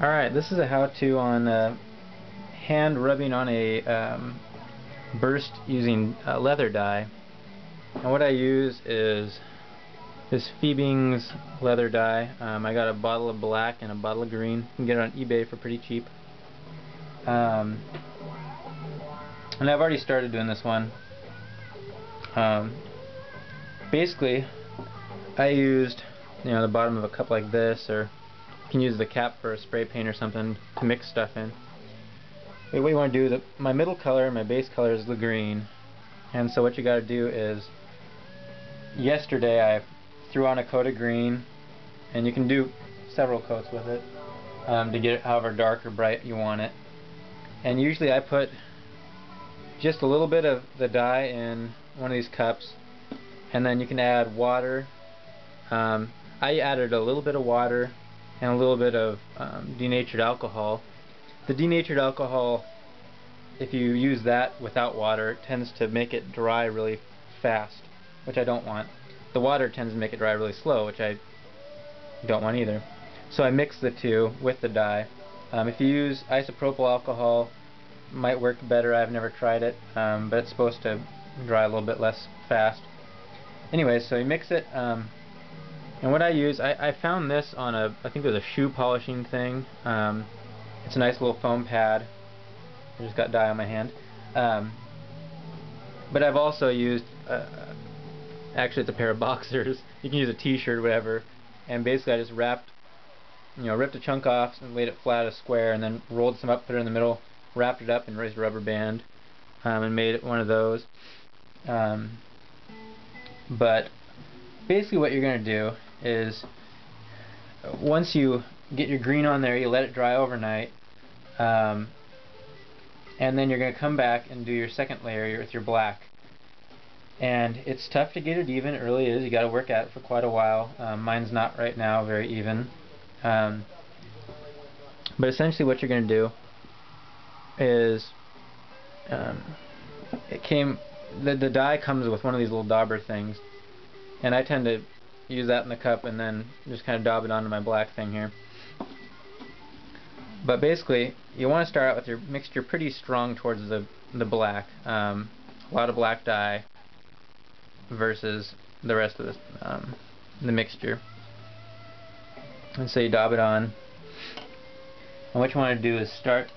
Alright, this is a how-to on uh, hand rubbing on a um, burst using uh, leather dye. And what I use is this Fiebing's leather dye. Um, I got a bottle of black and a bottle of green. You can get it on eBay for pretty cheap. Um, and I've already started doing this one. Um, basically, I used you know the bottom of a cup like this or you can use the cap for a spray paint or something to mix stuff in. But what you want to do is, my middle color, my base color is the green. And so what you got to do is, yesterday I threw on a coat of green, and you can do several coats with it um, to get it however dark or bright you want it. And usually I put just a little bit of the dye in one of these cups, and then you can add water. Um, I added a little bit of water and a little bit of um, denatured alcohol. The denatured alcohol, if you use that without water, tends to make it dry really fast, which I don't want. The water tends to make it dry really slow, which I don't want either. So I mix the two with the dye. Um, if you use isopropyl alcohol, might work better. I've never tried it, um, but it's supposed to dry a little bit less fast. Anyway, so you mix it. Um, and what I use, I, I found this on a, I think it was a shoe polishing thing. Um, it's a nice little foam pad. I just got dye on my hand. Um, but I've also used, uh, actually it's a pair of boxers. You can use a t-shirt, whatever. And basically I just wrapped, you know, ripped a chunk off and laid it flat a square and then rolled some up, put it in the middle, wrapped it up and raised a rubber band um, and made it one of those. Um, but basically what you're going to do is once you get your green on there, you let it dry overnight, um, and then you're going to come back and do your second layer with your black. And it's tough to get it even, it really is. You got to work at it for quite a while. Um, mine's not right now very even. Um, but essentially what you're going to do is um, it came the the dye comes with one of these little dauber things and I tend to use that in the cup and then just kind of daub it onto my black thing here. But basically, you want to start out with your mixture pretty strong towards the the black. Um, a lot of black dye versus the rest of this, um, the mixture. And so you daub it on. And what you want to do is start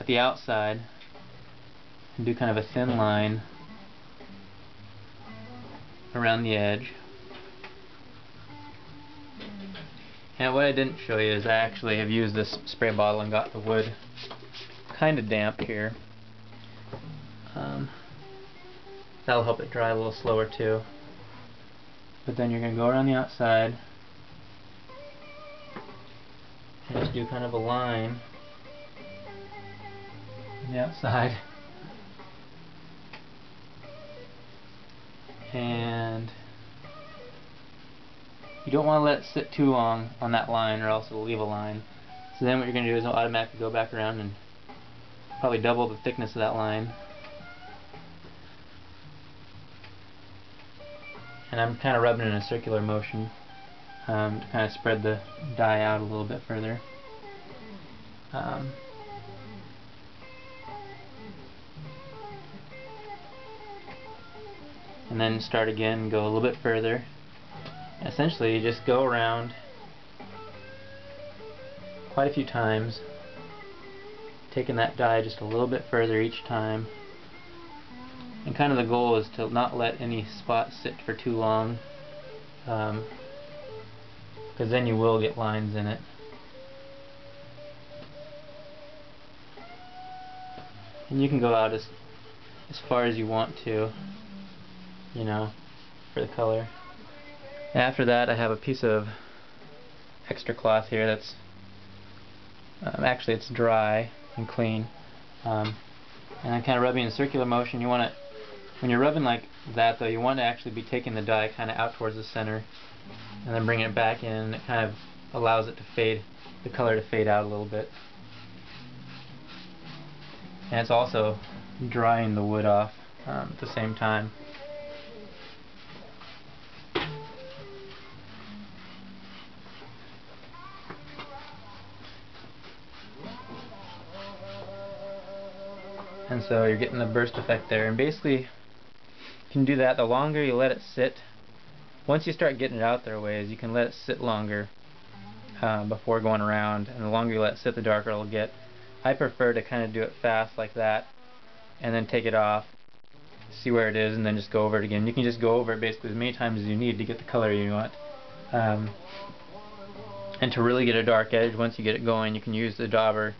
at the outside and do kind of a thin line around the edge. And what I didn't show you is I actually have used this spray bottle and got the wood kind of damp here. Um, that'll help it dry a little slower too. But then you're going to go around the outside and just do kind of a line on the outside. And you don't want to let it sit too long on that line or else it'll leave a line. So then what you're going to do is it'll automatically go back around and probably double the thickness of that line. And I'm kind of rubbing in a circular motion um, to kind of spread the dye out a little bit further. Um, and then start again, go a little bit further essentially you just go around quite a few times taking that dye just a little bit further each time. And kind of the goal is to not let any spot sit for too long because um, then you will get lines in it. And you can go out as as far as you want to you know for the color after that I have a piece of extra cloth here that's um, actually it's dry and clean. Um, and I'm kind of rubbing in circular motion. You want to when you're rubbing like that though you want to actually be taking the dye kind of out towards the center and then bringing it back in. And it kind of allows it to fade the color to fade out a little bit. And it's also drying the wood off um, at the same time and so you're getting the burst effect there. And basically you can do that the longer you let it sit. Once you start getting it out there ways you can let it sit longer uh, before going around. And the longer you let it sit the darker it'll get. I prefer to kind of do it fast like that and then take it off see where it is and then just go over it again. You can just go over it basically as many times as you need to get the color you want. Um, and to really get a dark edge once you get it going you can use the dauber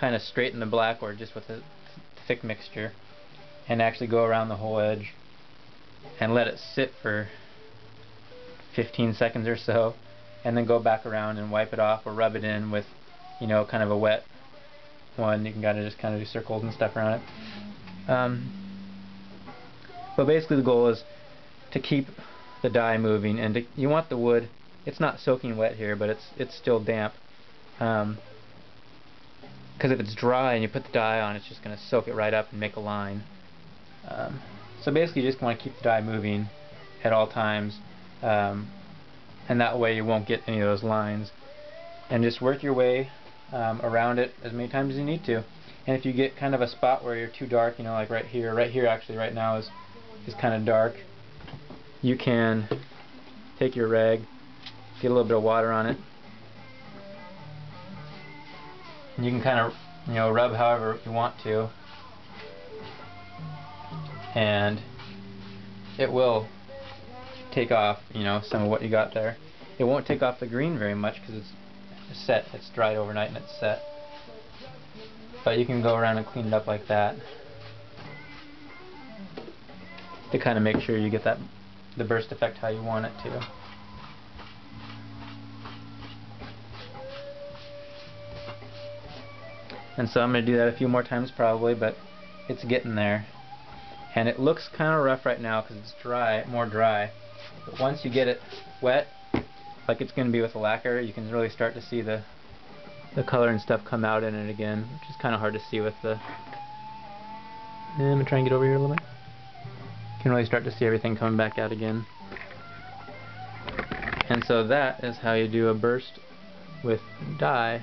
kind of straighten the black or just with a thick mixture and actually go around the whole edge and let it sit for 15 seconds or so and then go back around and wipe it off or rub it in with you know kind of a wet one. You can kind of just kind of do circles and stuff around it. Um, but basically the goal is to keep the dye moving and to, you want the wood it's not soaking wet here but it's it's still damp. Um, because if it's dry and you put the dye on, it's just going to soak it right up and make a line. Um, so basically you just want to keep the dye moving at all times, um, and that way you won't get any of those lines. And just work your way um, around it as many times as you need to. And if you get kind of a spot where you're too dark, you know, like right here, right here actually right now is, is kind of dark, you can take your rag, get a little bit of water on it, you can kind of, you know, rub however you want to. And it will take off, you know, some of what you got there. It won't take off the green very much because it's set, it's dried overnight and it's set. But you can go around and clean it up like that to kind of make sure you get that the burst effect how you want it to. And so I'm going to do that a few more times probably but it's getting there. And it looks kind of rough right now because it's dry more dry. But once you get it wet like it's going to be with the lacquer you can really start to see the the color and stuff come out in it again which is kind of hard to see with the I'm going to try and get over here a little bit. You can really start to see everything coming back out again. And so that is how you do a burst with dye